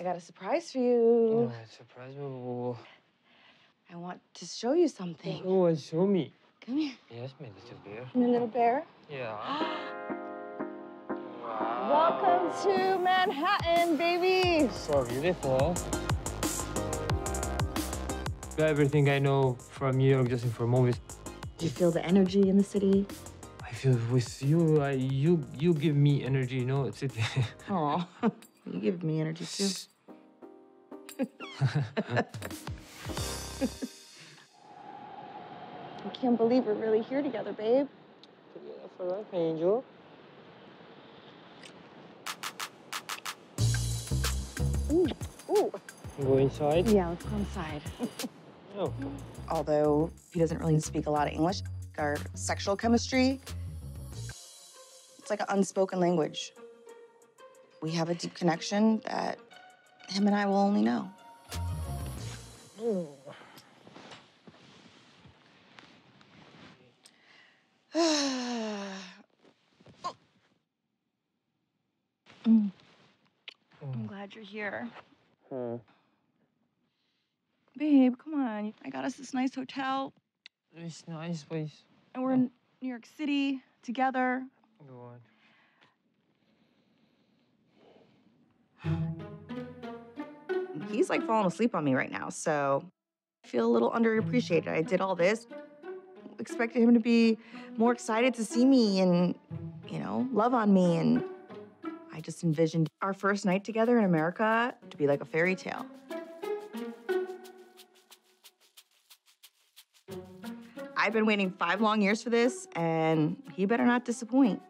I got a surprise for you. Surprise me. I want to show you something. oh, show me. Come here. Yes, my little bear. Here, little bear. Yeah. Welcome to Manhattan, baby. So beautiful. Everything I know from New York just for movies. Do you feel the energy in the city? I feel with you, I, you you give me energy, you know. It's it. Oh, you give me energy too. I can't believe we're really here together, babe. for life, angel. Ooh, ooh. Go inside. Yeah, let's go inside. Oh. Although he doesn't really speak a lot of English, our sexual chemistry, it's like an unspoken language. We have a deep connection that him and I will only know. Mm. I'm glad you're here. Hmm. Babe, come on. I got us this nice hotel, It's nice place. and we're in New York City together. Go He's like falling asleep on me right now, so I feel a little underappreciated. I did all this, expected him to be more excited to see me and, you know, love on me. And I just envisioned our first night together in America to be like a fairy tale. I've been waiting five long years for this, and he better not disappoint.